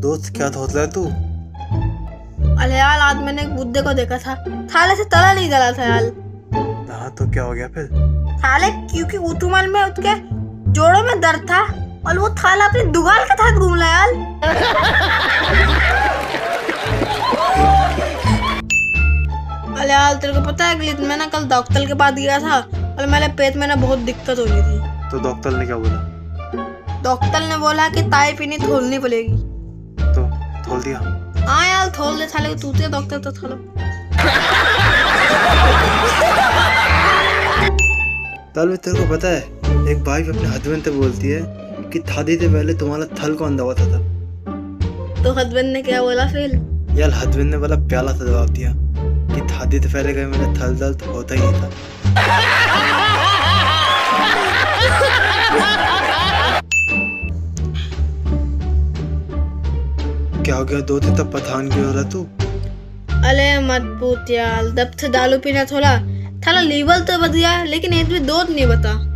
दोस्त क्या सोच तू? अरे यार आज मैंने एक बुद्धे को देखा था। थाले से तला नहीं जला था यार। हाँ तो क्या हो गया फिर? थाले क्योंकि उतुमल में उसके जोड़ों में दर्द था और वो थाला अपनी दुगाल के साथ घूम रहा यार। अरे यार तेरे को पता है अगली मैं ना कल डॉक्टर के पास गया था और मेरे पेट में ना बहुत दिक्कत हो रही थी। तो डॉक्टर ने क्या बोला? डॉक्टर ने बोला कि ताई पीनी थोलनी पड़ेगी। तो खोल दिया। हाँ यार थोल दे साले को तूते डॉक्टर तो थोलो तल में तेरे को पता है एक भाई अपने हस्बैंड से बोलती है कि थादी से पहले तुम्हारा थल कौन दबाता था? तो हस्बैंड ने क्या बोला फिर? यार हस्बैंड ने बोला प्याला से जवाब दिया कि थादी से पहले कहीं मेरा थल दर्द होता ही नहीं था। क्या हो गया? दो दिन तक पठान की हो रहा तू? अरे मत पूछ यार से दालू पीना थोड़ा। थाला लेवल तो बद गया, लेकिन एक भी दो नहीं बता।